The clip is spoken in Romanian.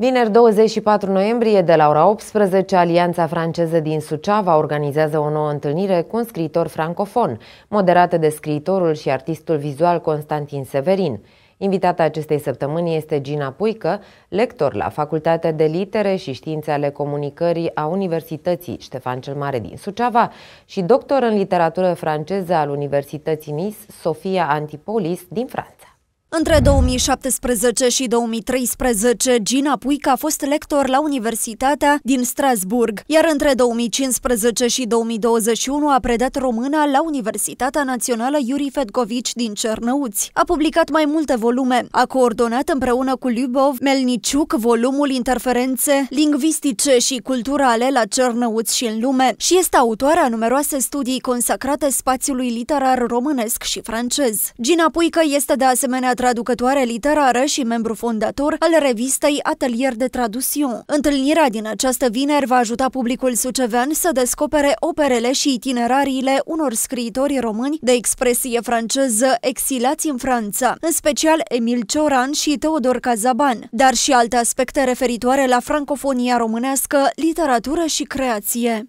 Vineri 24 noiembrie, de la ora 18, Alianța franceză din Suceava organizează o nouă întâlnire cu un scriitor francofon, moderată de scriitorul și artistul vizual Constantin Severin. Invitata acestei săptămâni este Gina Puică, lector la Facultatea de Litere și Științe ale Comunicării a Universității Ștefan cel Mare din Suceava și doctor în literatură franceză al Universității Nice, Sofia Antipolis din Franța. Între 2017 și 2013, Gina Puica a fost lector la Universitatea din Strasburg, iar între 2015 și 2021 a predat româna la Universitatea Națională Iuri Fedgovici din Cernăuți. A publicat mai multe volume, a coordonat împreună cu Lyubov Melniciuc volumul Interferențe lingvistice și culturale la Cernăuți și în lume și este autoarea numeroase studii consacrate spațiului literar românesc și francez. Gina Puica este de asemenea traducătoare literară și membru fondator al revistei Atelier de Traduction. Întâlnirea din această vineri va ajuta publicul sucevean să descopere operele și itinerariile unor scriitori români de expresie franceză exilați în Franța, în special Emil Cioran și Teodor Cazaban, dar și alte aspecte referitoare la francofonia românească, literatură și creație.